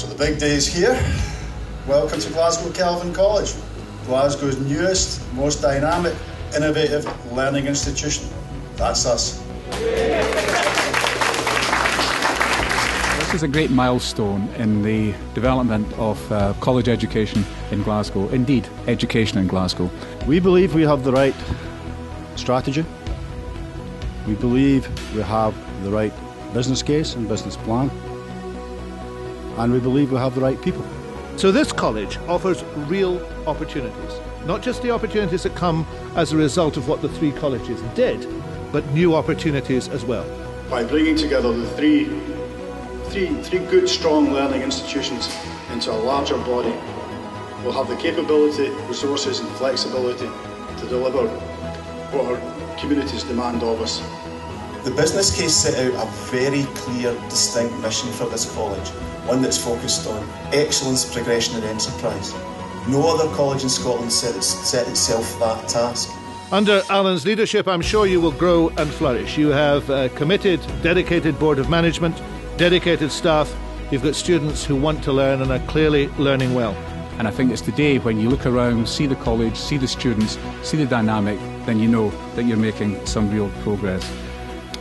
So the big day is here. Welcome to Glasgow Kelvin College, Glasgow's newest, most dynamic, innovative learning institution. That's us. This is a great milestone in the development of uh, college education in Glasgow, indeed, education in Glasgow. We believe we have the right strategy. We believe we have the right business case and business plan. And we believe we have the right people. So this college offers real opportunities, not just the opportunities that come as a result of what the three colleges did, but new opportunities as well. By bringing together the three, three, three good, strong learning institutions into a larger body, we'll have the capability, resources, and flexibility to deliver what our communities demand of us. The business case set out a very clear, distinct mission for this college, one that's focused on excellence, progression, and enterprise. No other college in Scotland set, set itself that task. Under Alan's leadership, I'm sure you will grow and flourish. You have a committed, dedicated board of management, dedicated staff. You've got students who want to learn and are clearly learning well. And I think it's today when you look around, see the college, see the students, see the dynamic, then you know that you're making some real progress.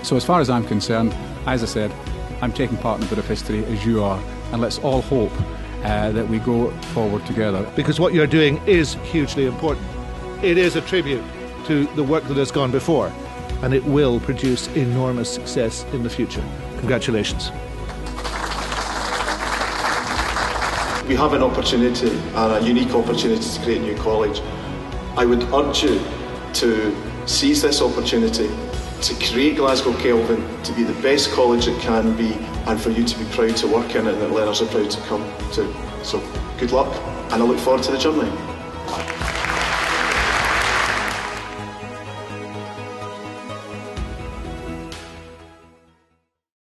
So, as far as I'm concerned, as I said, I'm taking part in a bit of history as you are, and let's all hope uh, that we go forward together. Because what you're doing is hugely important. It is a tribute to the work that has gone before, and it will produce enormous success in the future. Congratulations. We have an opportunity and a unique opportunity to create a new college. I would urge you to seize this opportunity to create Glasgow Kelvin to be the best college it can be and for you to be proud to work in it and that learners are proud to come to. So good luck and I look forward to the journey.